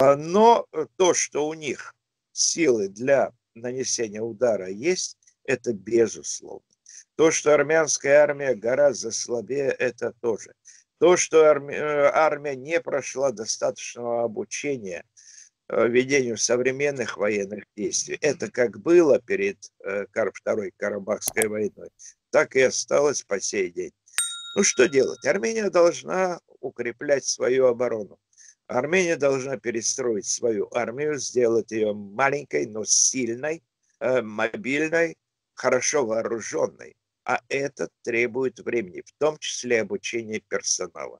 Но то, что у них силы для нанесения удара есть, это безусловно. То, что армянская армия гораздо слабее, это тоже. То, что армия, э, армия не прошла достаточного обучения э, ведению современных военных действий, это как было перед э, Второй Карабахской войной, так и осталось по сей день. Ну что делать? Армения должна укреплять свою оборону. Армения должна перестроить свою армию, сделать ее маленькой, но сильной, мобильной, хорошо вооруженной а это требует времени, в том числе обучения персонала.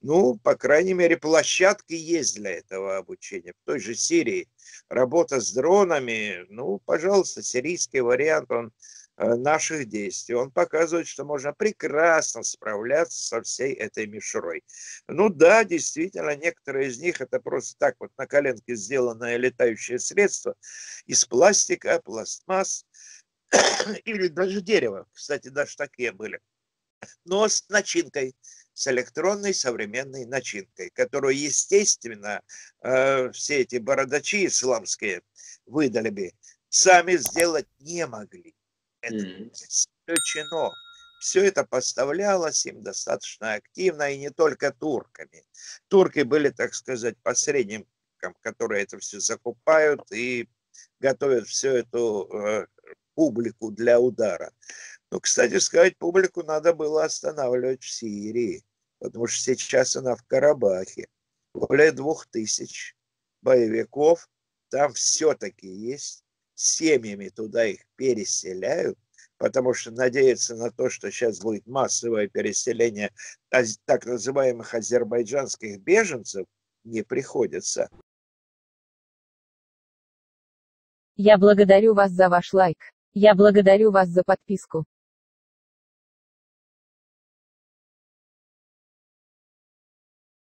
Ну, по крайней мере, площадки есть для этого обучения. В той же Сирии работа с дронами, ну, пожалуйста, сирийский вариант, он э, наших действий. Он показывает, что можно прекрасно справляться со всей этой мишурой. Ну да, действительно, некоторые из них это просто так вот на коленке сделанное летающее средство из пластика, пластмасс, или даже дерево, кстати, даже такие были, но с начинкой, с электронной современной начинкой, которую, естественно, э, все эти бородачи исламские выдали бы, сами сделать не могли. Это исключено. Все это поставлялось им достаточно активно, и не только турками. Турки были, так сказать, посредником, которые это все закупают и готовят всю эту э, публику для удара. Но, кстати сказать, публику надо было останавливать в Сирии, потому что сейчас она в Карабахе. Более двух тысяч боевиков там все-таки есть. Семьями туда их переселяют, потому что надеяться на то, что сейчас будет массовое переселение так называемых азербайджанских беженцев, не приходится. Я благодарю вас за ваш лайк. Я благодарю вас за подписку.